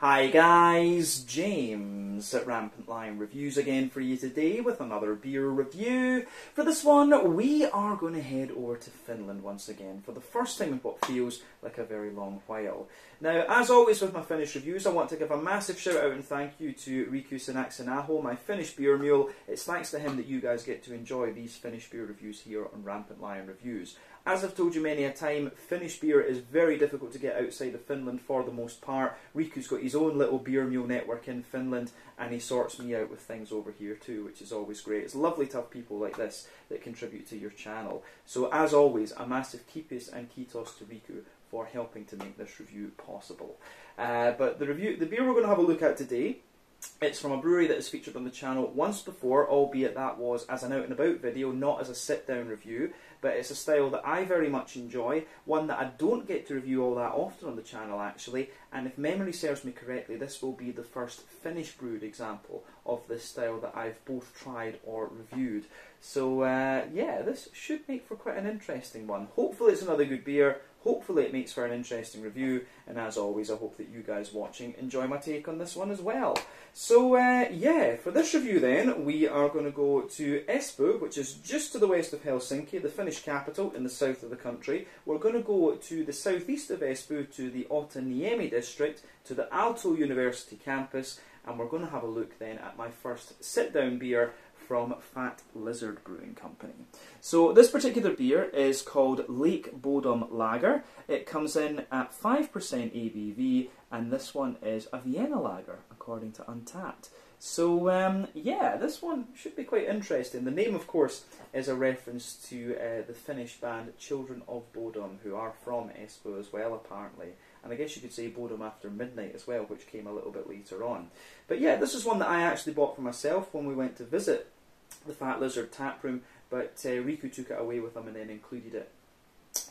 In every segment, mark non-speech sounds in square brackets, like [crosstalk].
Hi guys, James at Rampant Lion Reviews again for you today with another beer review. For this one, we are going to head over to Finland once again for the first time in what feels like a very long while. Now, as always with my Finnish reviews, I want to give a massive shout out and thank you to Riku Sanaksanaho, my Finnish beer mule. It's thanks to him that you guys get to enjoy these Finnish beer reviews here on Rampant Lion Reviews. As I've told you many a time, Finnish beer is very difficult to get outside of Finland for the most part. Riku's got his own little beer mule network in Finland, and he sorts me out with things over here too, which is always great. It's lovely to have people like this that contribute to your channel. So, as always, a massive kippis and kiitos to Riku for helping to make this review possible. Uh, but the review, the beer we're going to have a look at today it's from a brewery that has featured on the channel once before, albeit that was as an out and about video, not as a sit down review but it's a style that I very much enjoy, one that I don't get to review all that often on the channel actually, and if memory serves me correctly, this will be the first Finnish brewed example of this style that I've both tried or reviewed. So uh, yeah, this should make for quite an interesting one. Hopefully it's another good beer, hopefully it makes for an interesting review, and as always I hope that you guys watching enjoy my take on this one as well. So uh, yeah, for this review then, we are going to go to Espoo, which is just to the west of Helsinki, the Finnish capital in the south of the country. We're going to go to the southeast of Espoo, to the Otaniemi district, to the Aalto University campus, and we're going to have a look then at my first sit-down beer from Fat Lizard Brewing Company. So this particular beer is called Lake Bodom Lager. It comes in at 5% ABV and this one is a Vienna Lager according to Untappd. So um, yeah, this one should be quite interesting. The name, of course, is a reference to uh, the Finnish band Children of Bodom, who are from Espoo as well, apparently. And I guess you could say Bodom After Midnight as well, which came a little bit later on. But yeah, this is one that I actually bought for myself when we went to visit the Fat Lizard tap room, but uh, Riku took it away with him and then included it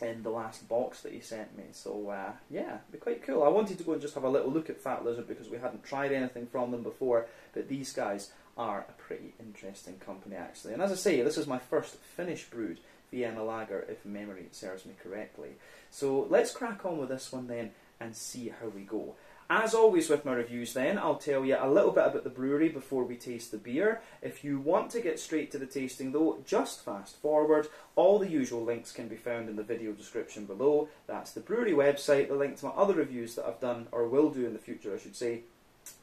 in the last box that he sent me. So uh, yeah, be quite cool. I wanted to go and just have a little look at Fat Lizard because we hadn't tried anything from them before, but these guys are a pretty interesting company actually. And as I say, this is my first Finnish brewed Vienna Lager, if memory serves me correctly. So let's crack on with this one then and see how we go. As always with my reviews then, I'll tell you a little bit about the brewery before we taste the beer. If you want to get straight to the tasting though, just fast forward. All the usual links can be found in the video description below. That's the brewery website, the link to my other reviews that I've done, or will do in the future I should say,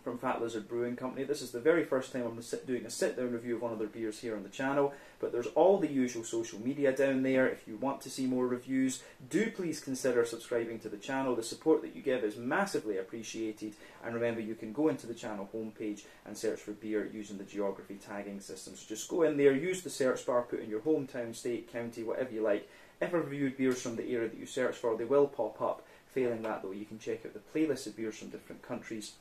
from Fat Lizard Brewing Company. This is the very first time I'm doing a sit down review of one of their beers here on the channel, but there's all the usual social media down there. If you want to see more reviews, do please consider subscribing to the channel. The support that you give is massively appreciated, and remember you can go into the channel homepage and search for beer using the geography tagging system. So just go in there, use the search bar, put in your hometown, state, county, whatever you like. If I've reviewed beers from the area that you search for, they will pop up. Failing that, though, you can check out the playlist of beers from different countries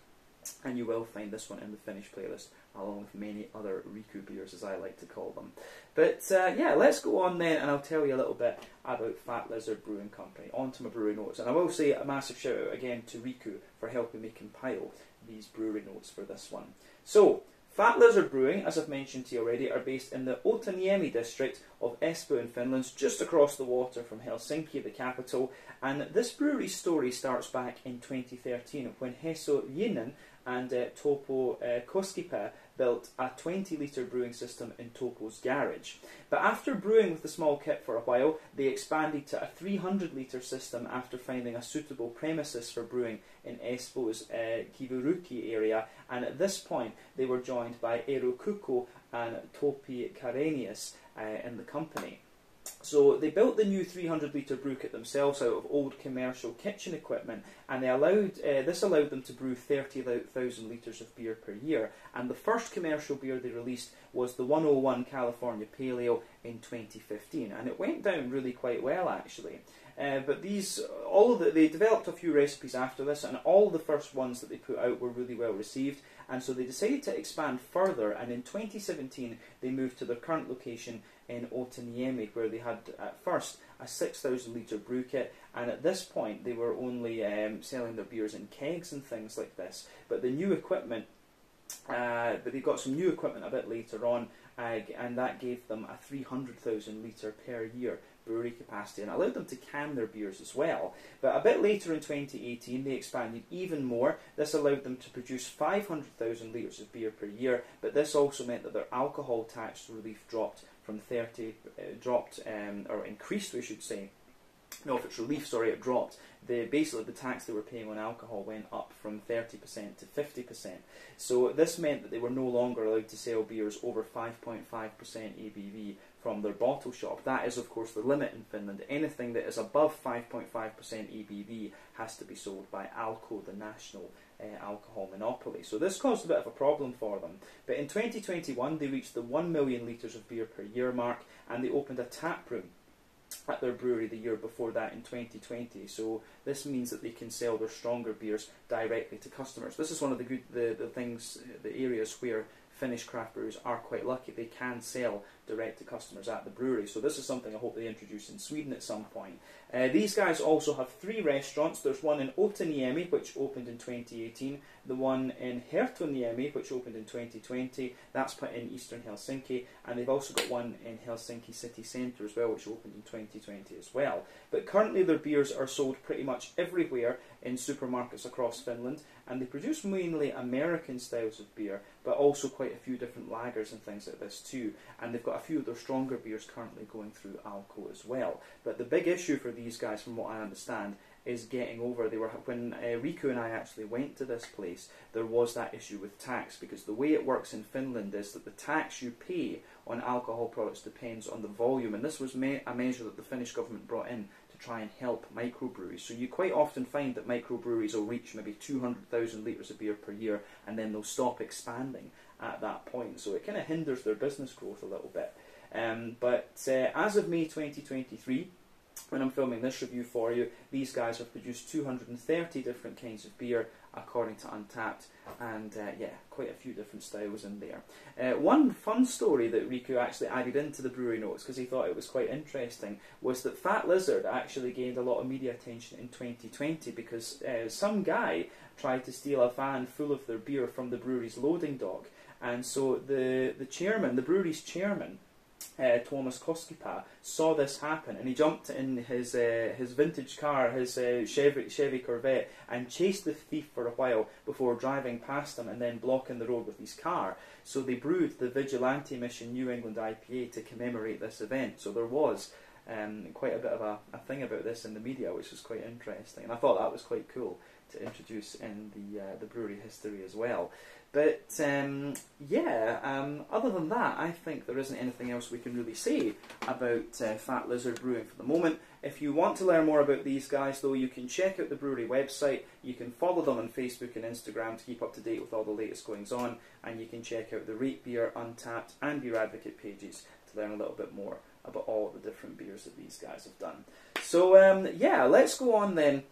and you will find this one in the Finnish playlist along with many other Riku beers as I like to call them. But uh, yeah, let's go on then and I'll tell you a little bit about Fat Lizard Brewing Company. On to my brewery notes and I will say a massive shout out again to Riku for helping me compile these brewery notes for this one. So, Fat Lizard Brewing, as I've mentioned to you already, are based in the Otaniemi district of Espoo in Finland, just across the water from Helsinki, the capital. And this brewery's story starts back in 2013 when Heso Yinen and uh, Topo uh, Koskipa built a 20 litre brewing system in Topo's garage. But after brewing with the small kit for a while, they expanded to a 300 litre system after finding a suitable premises for brewing in Espoo's uh, Kiviruukki area, and at this point they were joined by Eero Kukko and Topi Karenius uh, in the company. So they built the new 300 litre brew kit themselves out of old commercial kitchen equipment, and they allowed uh, this allowed them to brew 30,000 litres of beer per year. And the first commercial beer they released was the 101 California Pale Ale in 2015, and it went down really quite well actually. Uh, but these, all of the, they developed a few recipes after this, and all the first ones that they put out were really well received. And so they decided to expand further, and in 2017 they moved to their current location in Otaniemi, where they had at first a 6,000 litre brew kit, and at this point they were only um, selling their beers in kegs and things like this. But the new equipment, uh, but they got some new equipment a bit later on, uh, and that gave them a 300,000 litre per year brewery capacity and allowed them to can their beers as well. But a bit later in 2018, they expanded even more. This allowed them to produce 500,000 litres of beer per year, but this also meant that their alcohol tax relief dropped from 30, uh, dropped um, or increased, we should say. No, if it's relief, sorry, it dropped. The basically the tax they were paying on alcohol went up from 30% to 50%. So this meant that they were no longer allowed to sell beers over 5.5% ABV from their bottle shop. That is, of course, the limit in Finland. Anything that is above 5.5% ABV has to be sold by Alko, the national uh, alcohol monopoly. So this caused a bit of a problem for them. But in 2021, they reached the 1 million litres of beer per year mark and they opened a tap room at their brewery the year before that in 2020. So this means that they can sell their stronger beers directly to customers. This is one of the good the, the things the areas where Finnish craft brewers are quite lucky. They can sell direct to customers at the brewery. So this is something I hope they introduce in Sweden at some point. Uh, these guys also have three restaurants. There's one in Otaniemi, which opened in 2018. The one in Herttoniemi, which opened in 2020. That's put in eastern Helsinki. And they've also got one in Helsinki city centre as well, which opened in 2020 as well. But currently their beers are sold pretty much everywhere in supermarkets across Finland. And they produce mainly American styles of beer, but also quite a few different lagers and things like this too. And they've got a few of their stronger beers currently going through Alko as well. But the big issue for these guys, from what I understand, is getting over. They were when uh, Riku and I actually went to this place. There was that issue with tax because the way it works in Finland is that the tax you pay on alcohol products depends on the volume, and this was me- a measure that the Finnish government brought in to try and help microbreweries. So you quite often find that microbreweries will reach maybe 200,000 litres of beer per year, and then they'll stop expanding at that point. So it kind of hinders their business growth a little bit. Um, but uh, as of May 2023, when I'm filming this review for you, these guys have produced 230 different kinds of beer according to Untappd, and uh, yeah, quite a few different styles in there. Uh, one fun story that Riku actually added into the brewery notes because he thought it was quite interesting was that Fat Lizard actually gained a lot of media attention in 2020 because uh, some guy tried to steal a van full of their beer from the brewery's loading dock, and so the the chairman, the brewery's chairman, uh, Thomas Koskipa saw this happen, and he jumped in his uh, his vintage car, his uh, Chevy Chevy Corvette, and chased the thief for a while before driving past him and then blocking the road with his car. So they brewed the Vigilante Mission New England IPA to commemorate this event. So there was um, quite a bit of a, a thing about this in the media, which was quite interesting, and I thought that was quite cool to introduce in the uh, the brewery history as well. But um, yeah, um, other than that, I think there isn't anything else we can really say about uh, Fat Lizard Brewing for the moment. If you want to learn more about these guys, though, you can check out the brewery website. You can follow them on Facebook and Instagram to keep up to date with all the latest goings on, and you can check out the Rate Beer, Untappd, and Beer Advocate pages to learn a little bit more about all the different beers that these guys have done. So um, yeah, let's go on then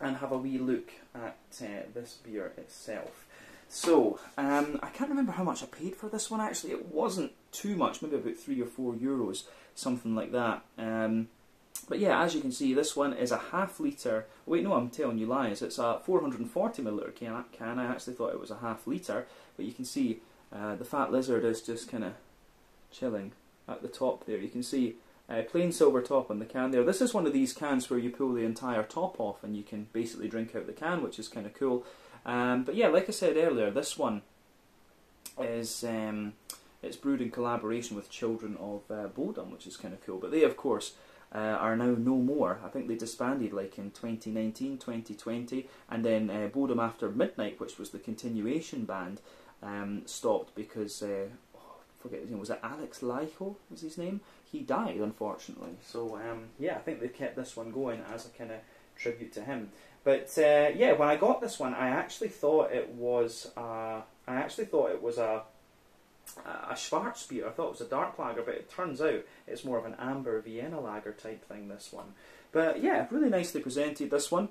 and have a wee look at uh, this beer itself. So, um, I can't remember how much I paid for this one actually. It wasn't too much, maybe about three or four euros, something like that. Um, but yeah, as you can see, this one is a half litre. Wait, no, I'm telling you lies. It's a 440 milliliter can. can. I actually thought it was a half litre, but you can see uh, the fat lizard is just kind of chilling at the top there. You can see uh, plain silver top on the can there. This is one of these cans where you pull the entire top off and you can basically drink out the can, which is kind of cool. Um, but yeah, like I said earlier, this one is um, it's brewed in collaboration with Children of uh, Bodom, which is kind of cool. But they, of course, uh, are now no more. I think they disbanded like in 2019, 2020, and then uh, Bodom After Midnight, which was the continuation band, um, stopped because uh, oh, forget his name. Was it Alex Laiho? Was his name? He died, unfortunately. So um, yeah, I think they kept this one going as a kind of tribute to him. But uh, yeah, when I got this one, I actually thought it was uh, I actually thought it was a a Schwarzbier. I thought it was a dark lager, but it turns out it's more of an amber Vienna lager type thing. This one, but yeah, really nicely presented. This one.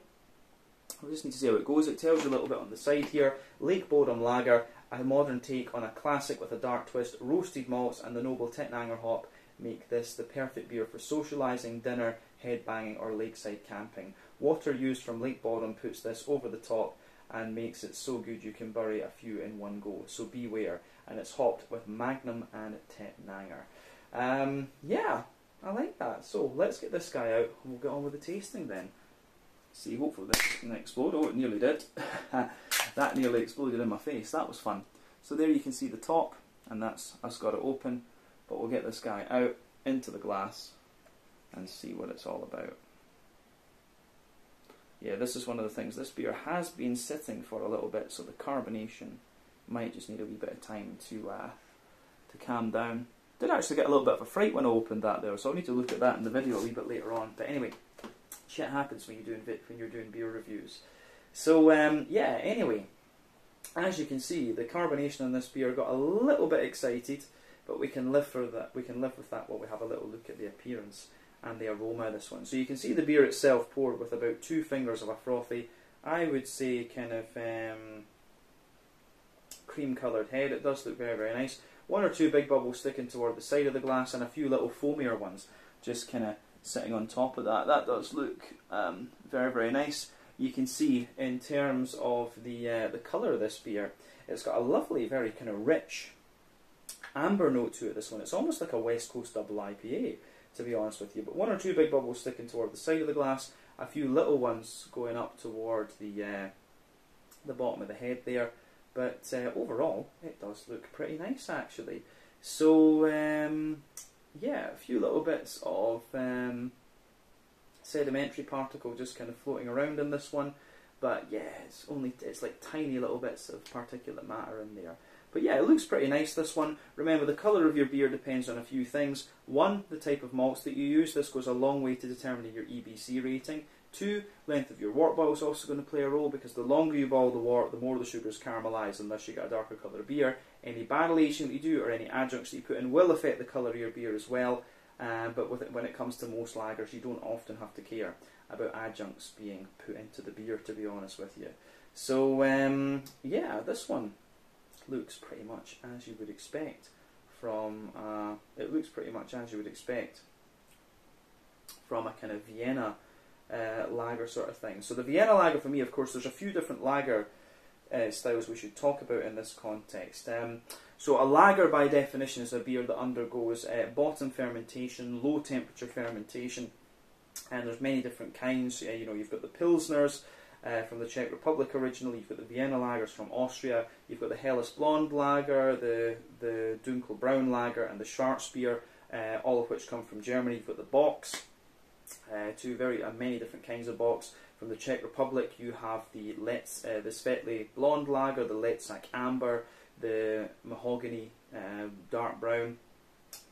I just need to see how it goes. It tells you a little bit on the side here. Lake Bodom Lager, a modern take on a classic with a dark twist. Roasted malts and the noble Tettnanger hop make this the perfect beer for socialising, dinner, headbanging, or lakeside camping. Water used from Lake Bodom puts this over the top and makes it so good you can bury a few in one go. So beware. And it's hopped with Magnum and Tettnanger. Um, yeah, I like that. So let's get this guy out and we'll get on with the tasting then. See, hopefully this doesn't explode. Oh, it nearly did. [laughs] that nearly exploded in my face. That was fun. So there you can see the top, and that's us got it open. But we'll get this guy out into the glass and see what it's all about. Yeah, this is one of the things. This beer has been sitting for a little bit, so the carbonation might just need a wee bit of time to uh, to calm down. Did actually get a little bit of a fright when I opened that there, so I'll need to look at that in the video a wee bit later on. But anyway, shit happens when you're doing when you're doing beer reviews. So um, yeah, anyway, as you can see, the carbonation on this beer got a little bit excited, but we can live for that. We can live with that while we have a little look at the appearance and the aroma of this one. So you can see the beer itself poured with about two fingers of a frothy, I would say kind of um, cream coloured head. It does look very, very nice. One or two big bubbles sticking toward the side of the glass and a few little foamier ones just kind of sitting on top of that. That does look um, very, very nice. You can see in terms of the, uh, the colour of this beer, it's got a lovely, very kind of rich amber note to it, this one. It's almost like a West Coast double IPA to be honest with you. But one or two big bubbles sticking toward the side of the glass, a few little ones going up toward the uh, the bottom of the head there. But uh, overall, it does look pretty nice actually. So um, yeah, a few little bits of um, sedimentary particle just kind of floating around in this one. But yeah, it's only it's like tiny little bits of particulate matter in there. But yeah, it looks pretty nice, this one. Remember, the colour of your beer depends on a few things. One, the type of malts that you use. This goes a long way to determining your EBC rating. Two, length of your wort boil is also going to play a role because the longer you boil the wort, the more the sugars caramelise and you get a darker colour beer. Any barrel aging that you do or any adjuncts that you put in will affect the colour of your beer as well. Um, but it, when it comes to most lagers, you don't often have to care about adjuncts being put into the beer, to be honest with you. So, um, yeah, this one looks pretty much as you would expect from uh, it looks pretty much as you would expect from a kind of Vienna uh, lager sort of thing. So the Vienna lager for me, of course, there's a few different lager uh, styles we should talk about in this context. Um, so a lager, by definition, is a beer that undergoes uh, bottom fermentation, low temperature fermentation, and there's many different kinds. Uh, you know, you've got the pilsners, uh, from the Czech Republic originally. You've got the Vienna lagers from Austria. You've got the Helles Blonde lager, the the Dunkel Brown lager, and the Schwarzbier, uh, all of which come from Germany. You've got the Bocks, uh, two very uh, many different kinds of Bocks. From the Czech Republic, you have the Let's uh, the Svetly Blonde lager, the Letsak Amber, the Mahogany uh, Dark Brown,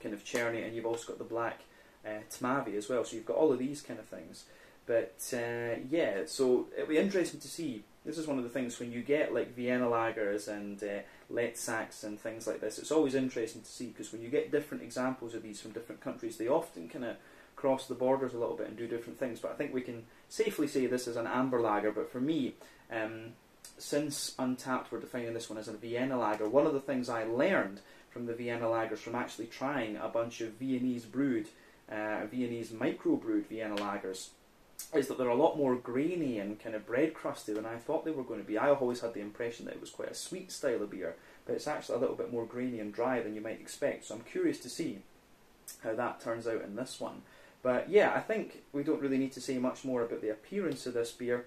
kind of cherry, and you've also got the Black Tmavý as well. So you've got all of these kind of things. But uh, yeah, so it'll be interesting to see. This is one of the things when you get like Vienna lagers and uh, Letsaks and things like this. It's always interesting to see because when you get different examples of these from different countries, they often kind of cross the borders a little bit and do different things. But I think we can safely say this is an amber lager. But for me, um, since Untappd were defining this one as a Vienna lager, one of the things I learned from the Vienna lagers from actually trying a bunch of Viennese brewed, uh, Viennese micro brewed Vienna lagers is that they're a lot more grainy and kind of bread crusty than I thought they were going to be. I always had the impression that it was quite a sweet style of beer, but it's actually a little bit more grainy and dry than you might expect. So I'm curious to see how that turns out in this one. But yeah, I think we don't really need to say much more about the appearance of this beer.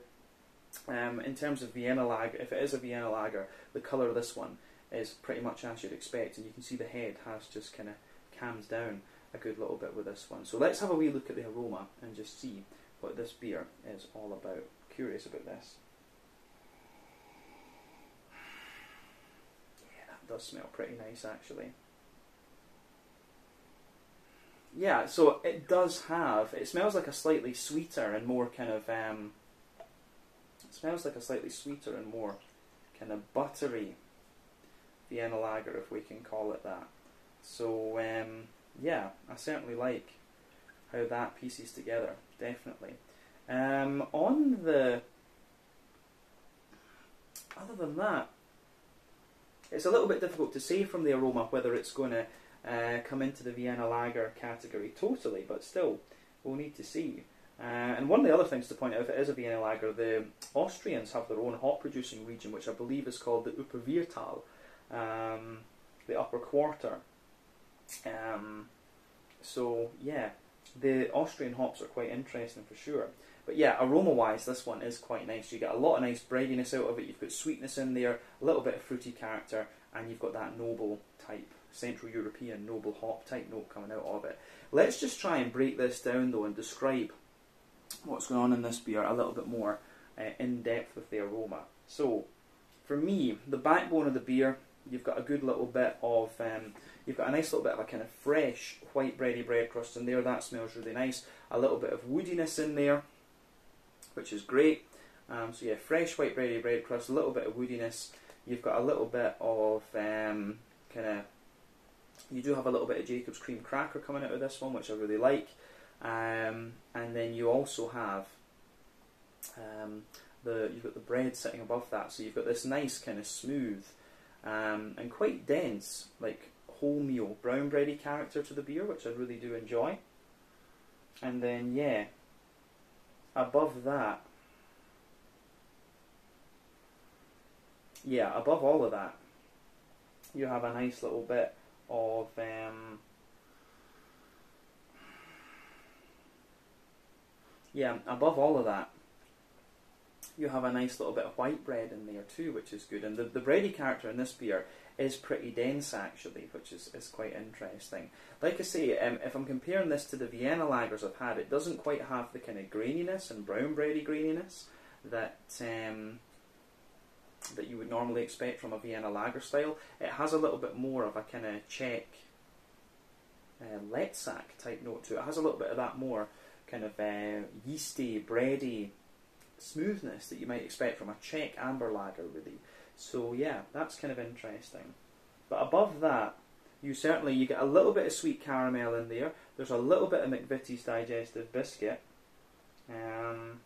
Um, in terms of Vienna lager, if it is a Vienna lager, the colour of this one is pretty much as you'd expect, and you can see the head has just kind of calmed down a good little bit with this one. So let's have a wee look at the aroma and just see what this beer is all about. Curious about this. Yeah, that does smell pretty nice actually. Yeah, so it does have, it smells like a slightly sweeter and more kind of, um, it smells like a slightly sweeter and more kind of buttery Vienna lager, if we can call it that. So, um, yeah, I certainly like how that pieces together, definitely. Um, on the other than that, it's a little bit difficult to say from the aroma whether it's going to uh, come into the Vienna Lager category totally, but still, we'll need to see. Uh, and one of the other things to point out, if it is a Vienna Lager, the Austrians have their own hop producing region, which I believe is called the Upper um, the upper quarter. Um, so, yeah, the Austrian hops are quite interesting for sure. But yeah, aroma wise, this one is quite nice. You get a lot of nice breadiness out of it. You've got sweetness in there, a little bit of fruity character, and you've got that noble type, Central European noble hop type note coming out of it. Let's just try and break this down though and describe what's going on in this beer a little bit more uh, in depth with the aroma. So, for me, the backbone of the beer, you've got a good little bit of, um, you've got a nice little bit of a kind of fresh white bready bread crust in there. That smells really nice. A little bit of woodiness in there which is great. Um, so yeah, fresh white bready bread crust, a little bit of woodiness. You've got a little bit of um, kind of. You do have a little bit of Jacob's cream cracker coming out of this one, which I really like. Um, and then you also have um, the you've got the bread sitting above that, so you've got this nice kind of smooth um, and quite dense, like wholemeal brown bready character to the beer, which I really do enjoy. And then yeah, above that, yeah, above all of that, you have a nice little bit of um, yeah, above all of that, you have a nice little bit of white bread in there too, which is good. And the, the bready character in this beer is pretty dense actually, which is, is quite interesting. Like I say, um, if I'm comparing this to the Vienna lagers I've had, it doesn't quite have the kind of graininess and brown bready graininess that um, that you would normally expect from a Vienna lager style. It has a little bit more of a kind of Czech uh, Letzak type note to it. It has a little bit of that more kind of uh, yeasty, bready smoothness that you might expect from a Czech amber lager, really. So yeah, that's kind of interesting. But above that, you certainly you get a little bit of sweet caramel in there. There's a little bit of McVitie's digestive biscuit. Um,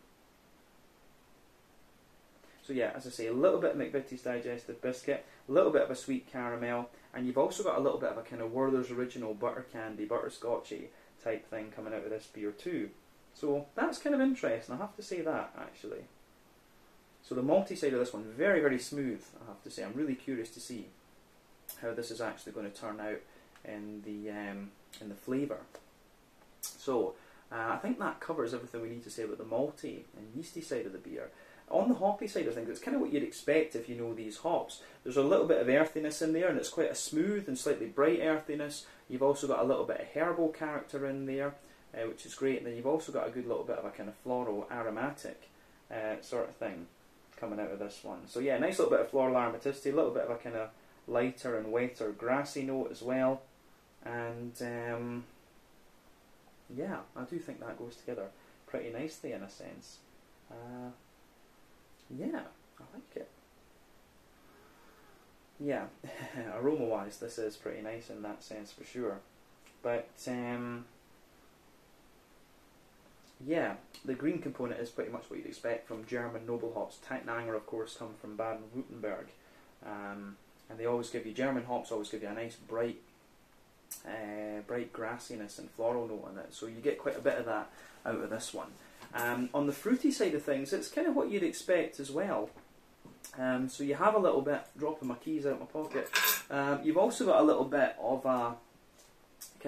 so yeah, as I say, a little bit of McVitie's digestive biscuit, a little bit of a sweet caramel, and you've also got a little bit of a kind of Werther's original butter candy, butterscotchy type thing coming out of this beer too. So that's kind of interesting. I have to say that actually. So the malty side of this one, very, very smooth, I have to say. I'm really curious to see how this is actually going to turn out in the, um, in the flavour. So, uh, I think that covers everything we need to say about the malty and yeasty side of the beer. On the hoppy side of things, it's kind of what you'd expect if you know these hops. There's a little bit of earthiness in there, and it's quite a smooth and slightly bright earthiness. You've also got a little bit of herbal character in there, uh, which is great. And then you've also got a good little bit of a kind of floral aromatic uh, sort of thing coming out of this one. So yeah, nice little bit of floral aromaticity, a little bit of a kind of lighter and wetter grassy note as well. And um, yeah, I do think that goes together pretty nicely in a sense. Uh, yeah, I like it. Yeah, [laughs] aroma wise, this is pretty nice in that sense for sure. But um, yeah, the green component is pretty much what you'd expect from German noble hops. Tettnanger, of course, come from Baden-Württemberg, um, and they always give you German hops. Always give you a nice bright, uh, bright grassiness and floral note in it. So you get quite a bit of that out of this one. Um, on the fruity side of things, it's kind of what you'd expect as well. Um, so you have a little bit, dropping my keys out of my pocket. Um, you've also got a little bit of a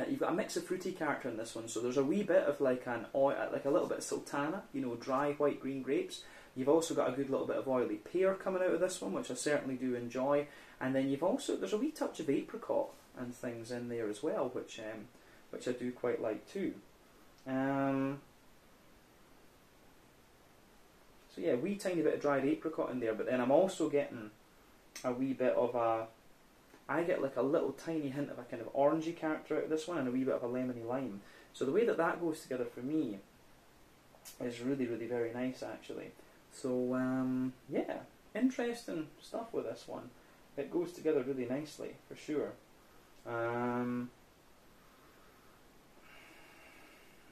you've got a mix of fruity character in this one. So there's a wee bit of like an oil, like a little bit of sultana, you know, dry white green grapes. You've also got a good little bit of oily pear coming out of this one, which I certainly do enjoy. And then you've also there's a wee touch of apricot and things in there as well, which um, which I do quite like too. Um, so yeah, wee tiny bit of dried apricot in there, but then I'm also getting a wee bit of a I get like a little tiny hint of a kind of orangey character out of this one and a wee bit of a lemony lime. So the way that that goes together for me is really, really very nice actually. So um, yeah, interesting stuff with this one. It goes together really nicely for sure. Um,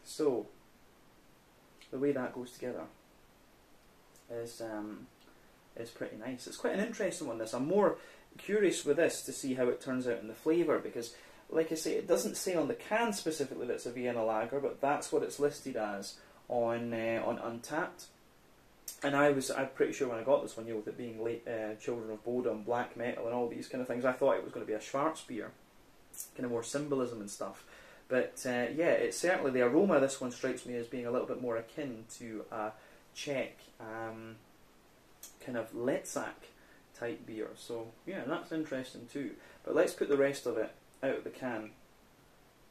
so the way that goes together is um, is pretty nice. It's quite an interesting one. This I'm more curious with this to see how it turns out in the flavour because, like I say, it doesn't say on the can specifically that it's a Vienna lager, but that's what it's listed as on uh, on Untappd. And I was, I'm pretty sure when I got this one, you know, with it being late, uh, Children of Bodom, black metal, and all these kind of things, I thought it was going to be a Schwarzbier, kind of more symbolism and stuff. But uh, yeah, it's certainly the aroma this one strikes me as being a little bit more akin to a Czech um, kind of Letsak type beer. So yeah, that's interesting too. But let's put the rest of it out of the can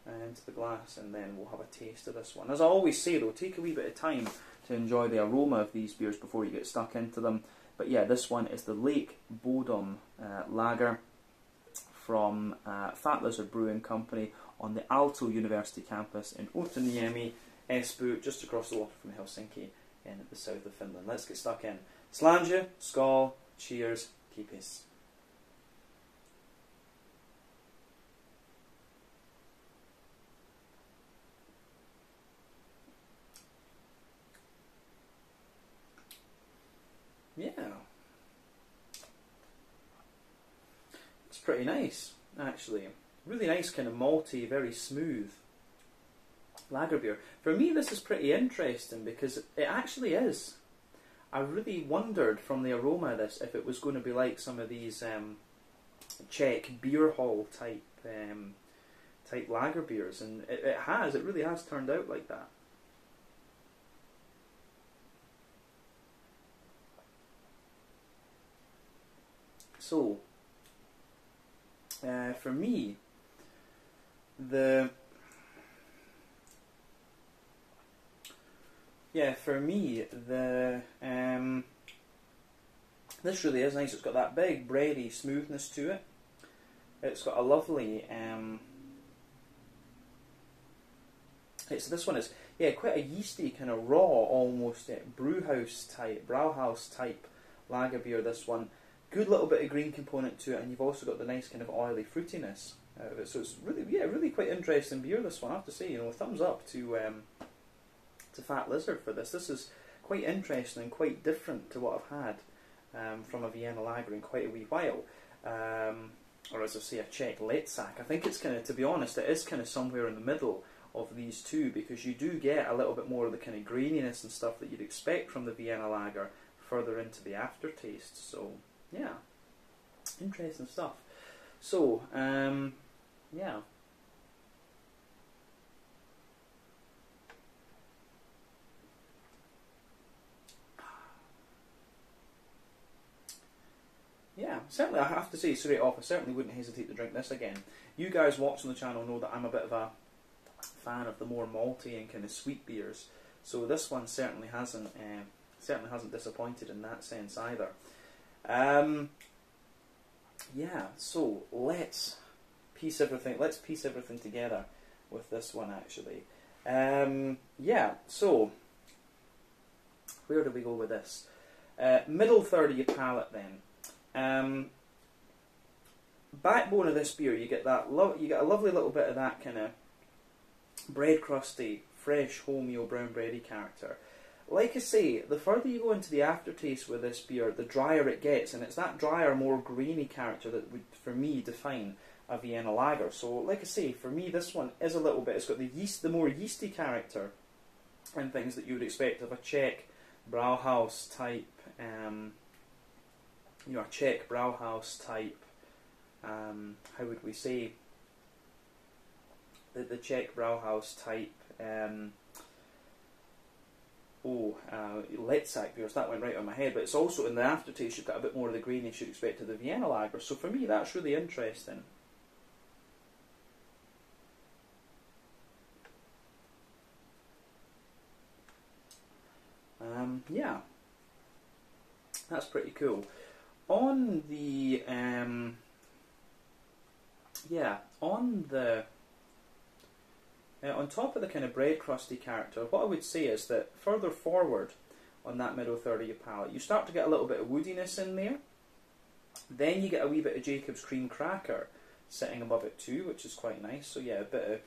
and into the glass and then we'll have a taste of this one. As I always say though, take a wee bit of time to enjoy the aroma of these beers before you get stuck into them. But yeah, this one is the Lake Bodom uh, Lager from uh, Fat Lizard Brewing Company on the Aalto University campus in Otaniemi, Espoo, just across the water from Helsinki in the south of Finland. Let's get stuck in. Slàinte, skål, cheers, kippis. Yeah. It's pretty nice, actually. Really nice, kind of malty, very smooth lager beer. For me, this is pretty interesting because it actually is. I really wondered from the aroma of this if it was going to be like some of these um, Czech beer hall type um, type lager beers, and it, it has. It really has turned out like that. So, uh, for me, the yeah, for me, the um, this really is nice. It's got that big bready smoothness to it. It's got a lovely. Um, it's this one is yeah quite a yeasty kind of raw almost uh, brew house type brauhaus type lager beer. This one, good little bit of green component to it, and you've also got the nice kind of oily fruitiness out of it. So it's really yeah really quite interesting beer. This one I have to say you know thumbs up to. Um, to Fat Lizard for this. This is quite interesting and quite different to what I've had um, from a Vienna lager in quite a wee while. Um, or as I say, a Czech Letsak. I think it's kind of, to be honest, it is kind of somewhere in the middle of these two because you do get a little bit more of the kind of graininess and stuff that you'd expect from the Vienna lager further into the aftertaste. So, yeah, interesting stuff. So, um, yeah, Yeah, certainly. I have to say straight off, I certainly wouldn't hesitate to drink this again. You guys watching the channel know that I'm a bit of a fan of the more malty and kind of sweet beers, so this one certainly hasn't uh, certainly hasn't disappointed in that sense either. Um, yeah, so let's piece everything. Let's piece everything together with this one actually. Um, yeah, so where do we go with this? Uh, middle third of your palate then. Um, backbone of this beer, you get that lo- you get a lovely little bit of that kind of bread crusty, fresh wholemeal brown bready character. Like I say, the further you go into the aftertaste with this beer, the drier it gets, and it's that drier, more grainy character that would, for me, define a Vienna lager. So, like I say, for me, this one is a little bit. It's got the yeast, the more yeasty character, and things that you would expect of a Czech Brauhaus type um, you know, a Czech Brauhaus type, um, how would we say, the, the Czech Brauhaus type, um, oh, uh, Letsak beers, that went right on my head, but it's also in the aftertaste, you've got a bit more of the greenness you'd expect of the Vienna lager, so for me that's really interesting. Um, yeah, that's pretty cool on the um, yeah on the uh, on top of the kind of bread crusty character, what I would say is that further forward on that middle third of your palate, you start to get a little bit of woodiness in there. Then you get a wee bit of Jacob's cream cracker sitting above it too, which is quite nice. So yeah, a bit of,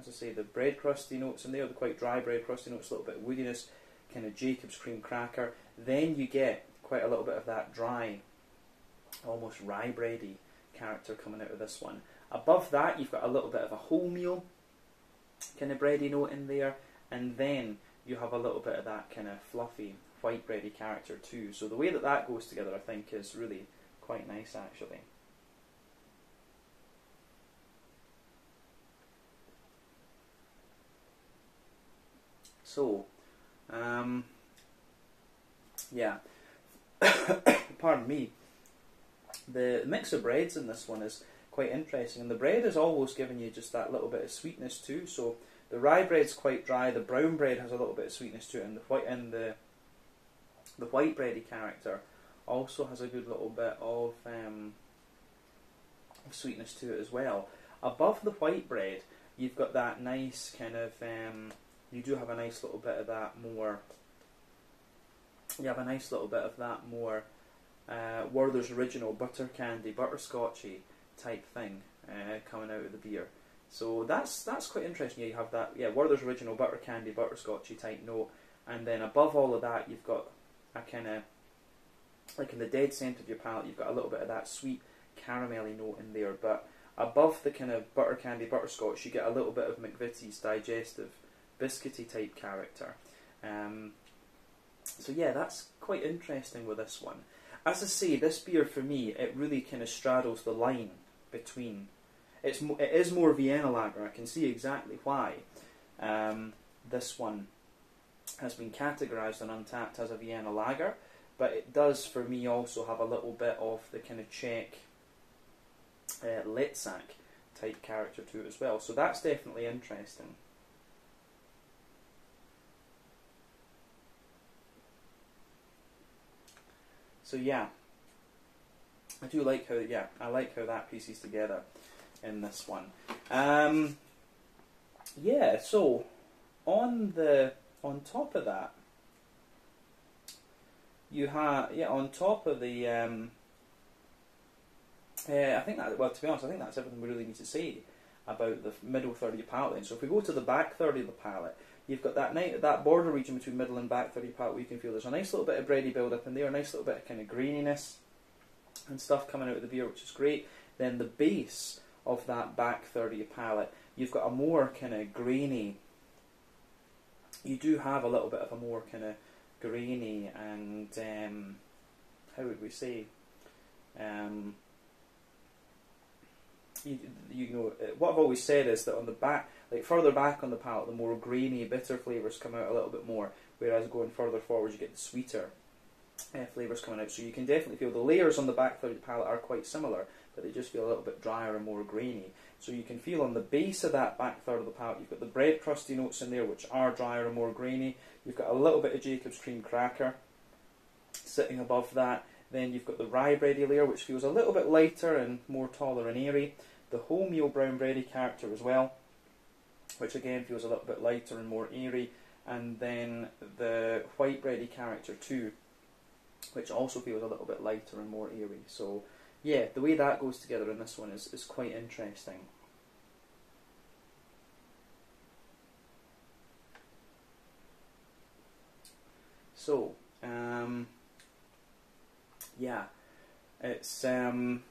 as I say, the bread crusty notes in there, the quite dry bread crusty notes, a little bit of woodiness, kind of Jacob's cream cracker. Then you get quite a little bit of that dry almost rye bready character coming out of this one. Above that, you've got a little bit of a wholemeal kind of bready note in there, and then you have a little bit of that kind of fluffy white bready character too. So the way that that goes together, I think, is really quite nice actually. So, um, yeah. [coughs] Pardon me. The mix of breads in this one is quite interesting, and the bread is always giving you just that little bit of sweetness too. So the rye bread's quite dry. The brown bread has a little bit of sweetness to it, and the white and the the white bready character also has a good little bit of, um, sweetness to it as well. Above the white bread, you've got that nice kind of. Um, you do have a nice little bit of that more. You have a nice little bit of that more uh, Werther's original butter candy, butterscotchy type thing uh, coming out of the beer. So that's that's quite interesting. You have that, yeah, Werther's original butter candy, butterscotchy type note, and then above all of that, you've got a kind of like in the dead centre of your palate, you've got a little bit of that sweet caramelly note in there, but above the kind of butter candy butterscotch, you get a little bit of McVitie's digestive biscuity type character. Um, so yeah, that's quite interesting with this one. As I say, this beer for me, it really kind of straddles the line between. It's mo- it is more Vienna lager. I can see exactly why. Um, this one has been categorised and Untappd as a Vienna lager, but it does for me also have a little bit of the kind of Czech uh, Letsak type character to it as well. So that's definitely interesting. So yeah, I do like how yeah I like how that pieces together in this one. Um, yeah, so on the on top of that, you have yeah on top of the um, I think that well to be honest I think that's everything we really need to say about the middle third of your palate. Then. So if we go to the back third of the palate, you've got that night that border region between middle and back thirty part where you can feel there's a nice little bit of bready build up in there, a nice little bit of kind of graininess and stuff coming out of the beer, which is great. Then the base of that back thirty palate, you've got a more kind of grainy. You do have a little bit of a more kind of grainy and um, how would we say? Um, you, you know what I've always said is that on the back, like further back on the palate, the more grainy, bitter flavors come out a little bit more. Whereas going further forward, you get the sweeter uh, flavors coming out. So you can definitely feel the layers on the back third of the palate are quite similar, but they just feel a little bit drier and more grainy. So you can feel on the base of that back third of the palate, you've got the bread crusty notes in there, which are drier and more grainy. You've got a little bit of Jacob's cream cracker sitting above that. Then you've got the rye bready layer, which feels a little bit lighter and more taller and airy. The wholemeal brown bready character as well, which again feels a little bit lighter and more airy. And then the white bready character too, which also feels a little bit lighter and more airy. So yeah, the way that goes together in this one is, is quite interesting. So, um, yeah, it's um,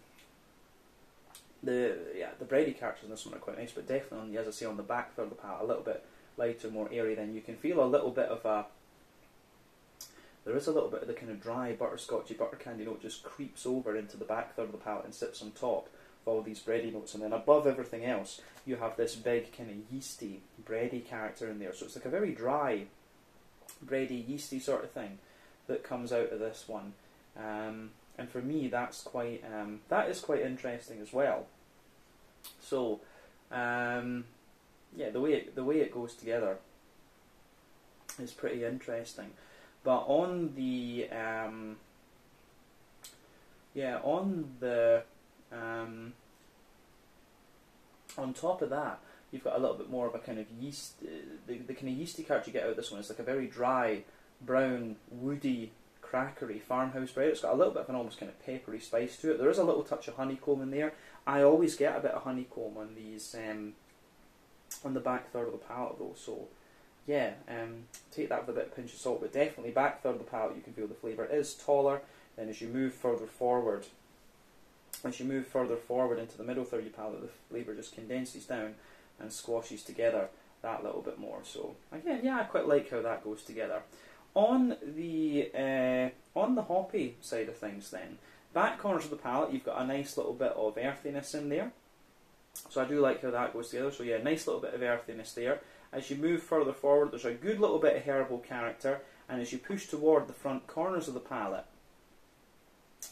the yeah the bready characters in this one are quite nice, but definitely on the, as I say on the back third of the palate, a little bit lighter, more airy. Then you can feel a little bit of a there is a little bit of the kind of dry butterscotchy butter candy note just creeps over into the back third of the palate and sits on top of all these bready notes, and then above everything else, you have this big kind of yeasty bready character in there. So it's like a very dry, bready, yeasty sort of thing that comes out of this one. Um, and for me, that's quite um, that is quite interesting as well. So, um, yeah, the way it, the way it goes together is pretty interesting. But on the um, yeah on the um, on top of that, you've got a little bit more of a kind of yeast. Uh, the, the kind of yeasty character you get out of this one is like a very dry, brown, woody, crackery farmhouse bread. It's got a little bit of an almost kind of peppery spice to it. There is a little touch of honeycomb in there. I always get a bit of honeycomb on these um, on the back third of the palate though. So yeah, um, take that with a bit of pinch of salt. But definitely back third of the palate, you can feel the flavour is taller. Then as you move further forward, as you move further forward into the middle third of your palate, the flavour just condenses down and squashes together that little bit more. So again, yeah, I quite like how that goes together. On the uh, on the hoppy side of things, then back corners of the palate, you've got a nice little bit of earthiness in there. So I do like how that goes together. So yeah, nice little bit of earthiness there. As you move further forward, there's a good little bit of herbal character, and as you push toward the front corners of the palate,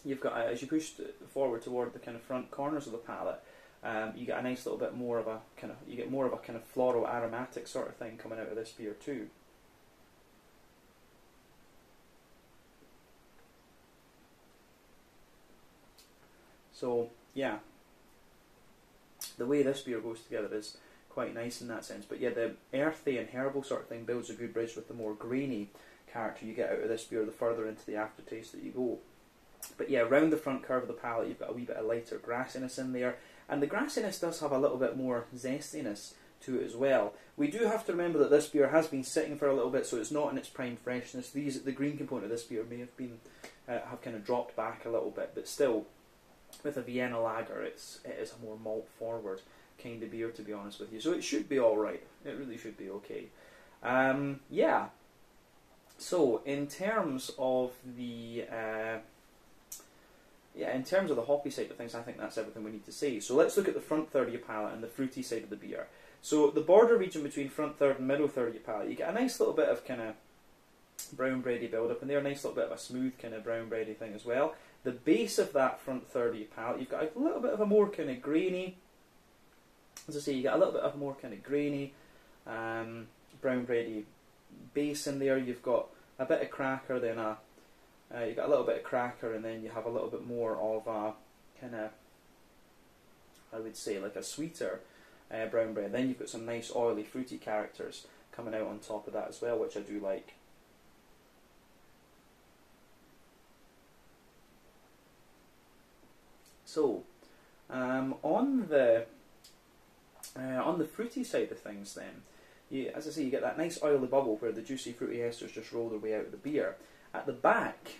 you've got as you push forward toward the kind of front corners of the palate, um, you get a nice little bit more of a kind of you get more of a kind of floral aromatic sort of thing coming out of this beer too. So yeah, the way this beer goes together is quite nice in that sense. But yeah, the earthy and herbal sort of thing builds a good bridge with the more grainy character you get out of this beer the further into the aftertaste that you go. But yeah, around the front curve of the palate, you've got a wee bit of lighter grassiness in there, and the grassiness does have a little bit more zestiness to it as well. We do have to remember that this beer has been sitting for a little bit, so it's not in its prime freshness. These the green component of this beer may have been uh, have kind of dropped back a little bit, but still, with a Vienna lager, it's it is a more malt forward kind of beer to be honest with you. So it should be all right. It really should be okay. Um, yeah. So in terms of the uh, yeah, in terms of the hoppy side of things, I think that's everything we need to say. So let's look at the front third of your palate and the fruity side of the beer. So the border region between front third and middle third of your palate, you get a nice little bit of kind of brown bready build up in there, a nice little bit of a smooth kind of brown bready thing as well. The base of that front third of your palate, you've got a little bit of a more kind of grainy, as I say, you get a little bit of a more kind of grainy, um, brown bready base in there. You've got a bit of cracker, then a uh, you got a little bit of cracker, and then you have a little bit more of a kind of, I would say, like a sweeter uh, brown bread. Then you've got some nice oily, fruity characters coming out on top of that as well, which I do like. So, um, on the uh, on the fruity side of things, then, you, as I say, you get that nice oily bubble where the juicy fruity esters just roll their way out of the beer. At the back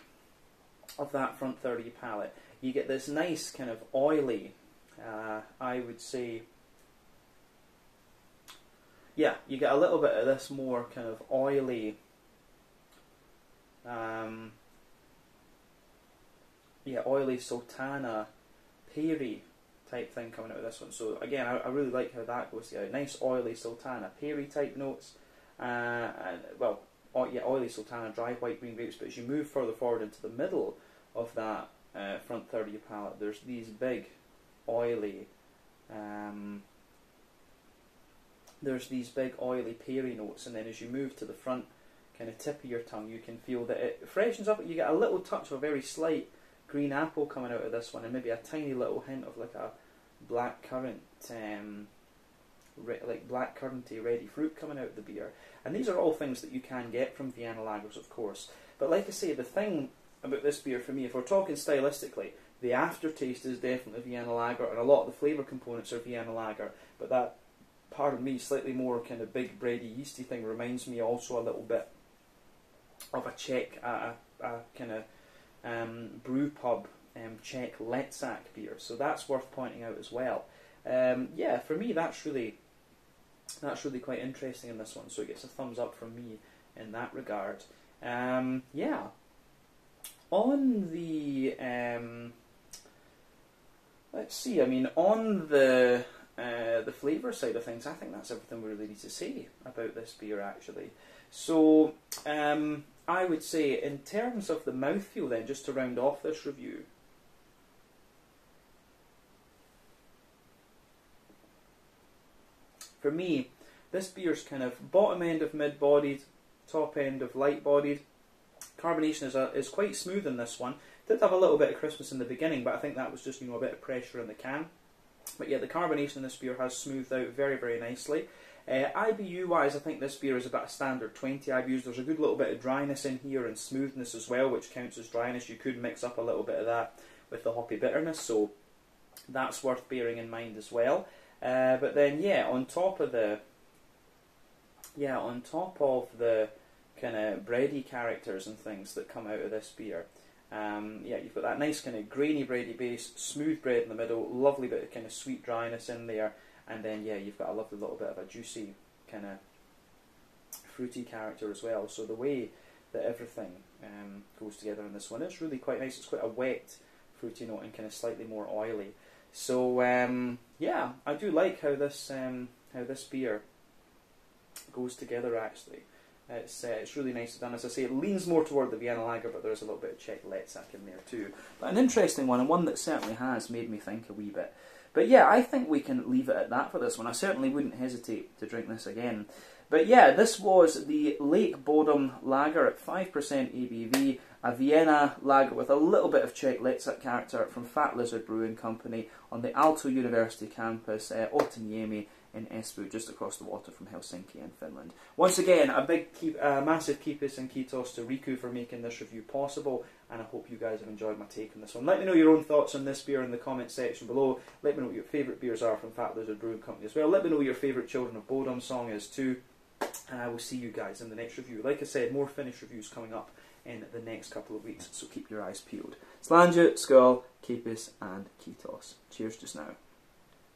of that front third of your palate, you get this nice kind of oily, uh, I would say, yeah, you get a little bit of this more kind of oily, um, yeah, oily sultana, perry type thing coming out of this one. So again, I, I really like how that goes together. Nice oily sultana, perry type notes, uh, and well, yeah, oily sultana, dry white green grapes. But as you move further forward into the middle of that uh, front third of your palate, there's these big, oily. Um, there's these big oily perry notes, and then as you move to the front kind of tip of your tongue, you can feel that it freshens up. You get a little touch of a very slight green apple coming out of this one, and maybe a tiny little hint of like a black currant, um, re- like black curranty ready fruit coming out of the beer. And these are all things that you can get from Vienna lagers, of course. But like I say, the thing about this beer for me, if we're talking stylistically, the aftertaste is definitely Vienna lager, and a lot of the flavour components are Vienna lager. But that, pardon me, slightly more kind of big bready yeasty thing reminds me also a little bit of a Czech, a, a kind of um, brew pub um, Czech Ležák beer. So that's worth pointing out as well. Um, yeah, for me that's really that's really quite interesting in this one. So it gets a thumbs up from me in that regard. Um, yeah. On the um, let's see. I mean, on the uh, the flavour side of things, I think that's everything we really need to say about this beer. Actually, so um, I would say, in terms of the mouthfeel, then, just to round off this review, for me, this beer's kind of bottom end of mid bodied, top end of light bodied. Carbonation is, a, is quite smooth in this one. Did have a little bit of Christmas in the beginning, but I think that was just you know a bit of pressure in the can. But yeah, the carbonation in this beer has smoothed out very, very nicely. Uh, IBU wise, I think this beer is about a standard 20 IBUs. There's a good little bit of dryness in here and smoothness as well, which counts as dryness. You could mix up a little bit of that with the hoppy bitterness, so that's worth bearing in mind as well. Uh, but then, yeah, on top of the yeah, on top of the kind of bready characters and things that come out of this beer, um, yeah, you've got that nice kind of grainy bready base, smooth bread in the middle, lovely bit of kind of sweet dryness in there, and then yeah, you've got a lovely little bit of a juicy kind of fruity character as well. So the way that everything um, goes together in this one is really quite nice. It's quite a wet fruity note and kind of slightly more oily. So um, yeah, I do like how this um, how this beer goes together actually. It's uh, it's really nicely done. As I say, it leans more toward the Vienna Lager, but there is a little bit of Czech Ležák in there too. But an interesting one, and one that certainly has made me think a wee bit. But yeah, I think we can leave it at that for this one. I certainly wouldn't hesitate to drink this again. But yeah, this was the Lake Bodom Lager at 5% ABV, a Vienna lager with a little bit of Czech Ležák character from Fat Lizard Brewing Company on the Aalto University campus, uh, Otaniemi in Espoo, just across the water from Helsinki in Finland. Once again, a big, keep, uh, massive kiitos and kiitos to Riku for making this review possible, and I hope you guys have enjoyed my take on this one. Let me know your own thoughts on this beer in the comment section below. Let me know what your favourite beers are from Fat Lizard Brewing Company as well. Let me know what your favourite Children of Bodom song is too, and I will see you guys in the next review. Like I said, more Finnish reviews coming up in the next couple of weeks, so keep your eyes peeled. Slàinte, Skål, kiitos, and kiitos. Cheers just now.